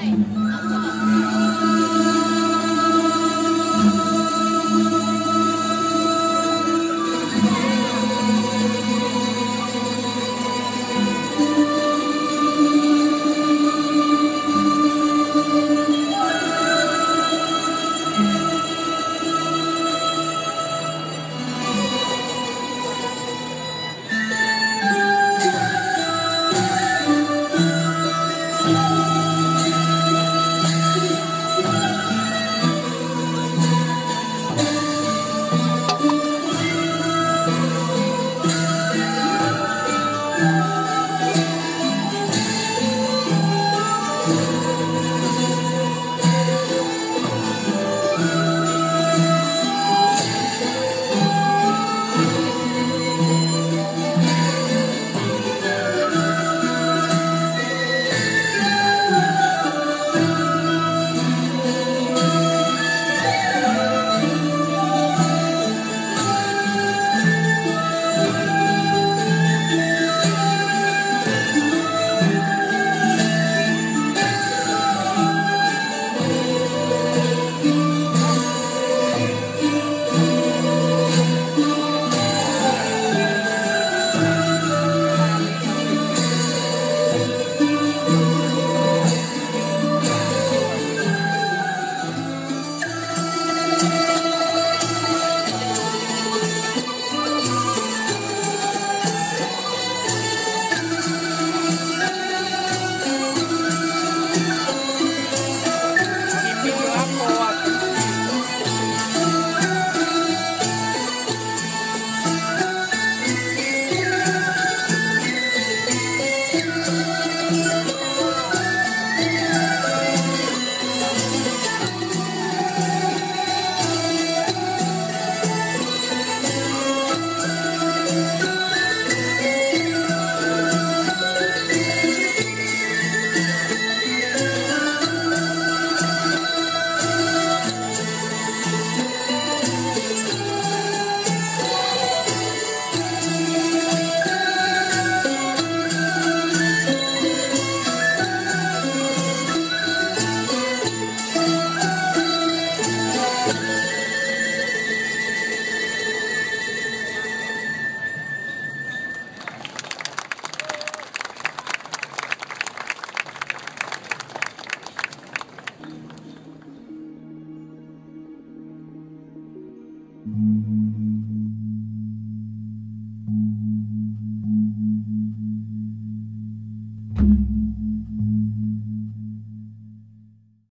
对，没错。